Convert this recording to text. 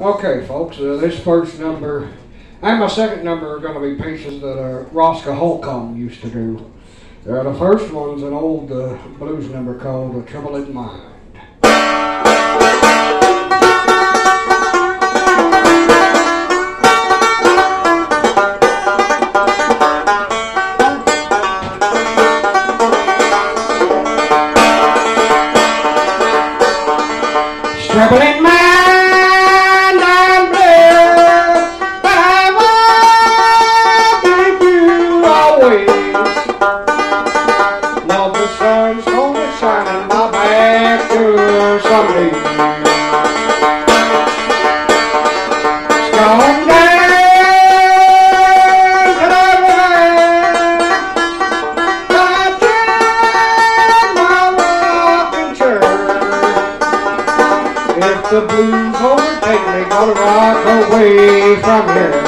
Okay, folks, uh, this first number and my second number are going to be pieces that uh, Roscoe Holcomb used to do. Uh, the first one's an old uh, blues number called "A Trouble in Mind." Trouble in mind, the river. I my. If the blues overtake me, gonna rock away from here.